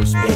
Respect.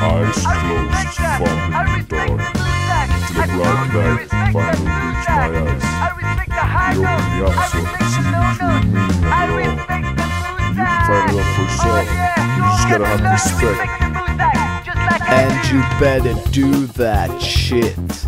Eyes closed, fumbling the dark. The black night finally reached my eyes. He opened me up so I could see true meaning of it all. You can find love for yourself. You just gotta have respect. And you better do that shit.